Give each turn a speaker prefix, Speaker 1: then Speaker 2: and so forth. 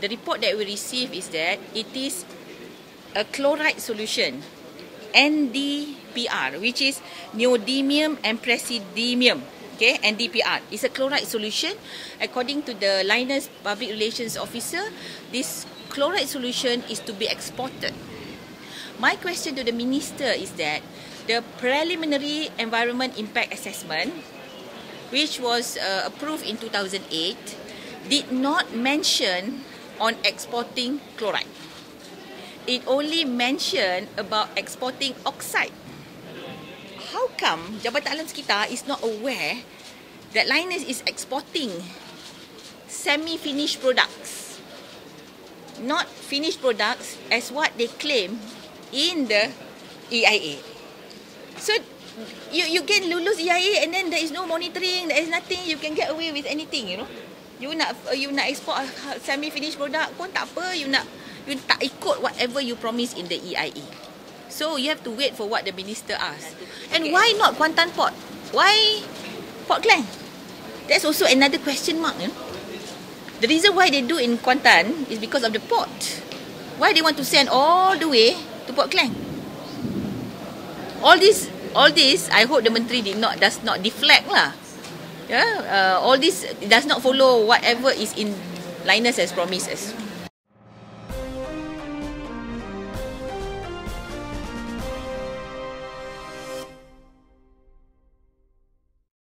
Speaker 1: the report that we receive is that it is a chloride solution, NDPR, which is neodymium and praseodymium. Okay, NDPR is a chloride solution. According to the Linus Public Relations Officer, this chloride solution is to be exported. My question to the minister is that the preliminary environment impact assessment, which was uh, approved in 2008, did not mention on exporting chloride. It only mentioned about exporting oxide. How come Jabatan Alam Sekitar is not aware that Linus is exporting semi-finished products, not finished products as what they claim in the EIA. So you you can lulus EIA and then there is no monitoring, there is nothing, you can get away with anything, you know. You nak uh, you nak export semi finished product pun tak apa, you nak you tak ikut whatever you promise in the EIA. So you have to wait for what the minister asks. And why not Kuantan Port? Why Port Klang? That's also another question mark, you know. The reason why they do in Kuantan is because of the port. Why they want to send all the way to Port Klang? All this, all this, I hope the menteri did not does not deflect lah. Yeah, uh, all this does not follow whatever is in Linus as promises.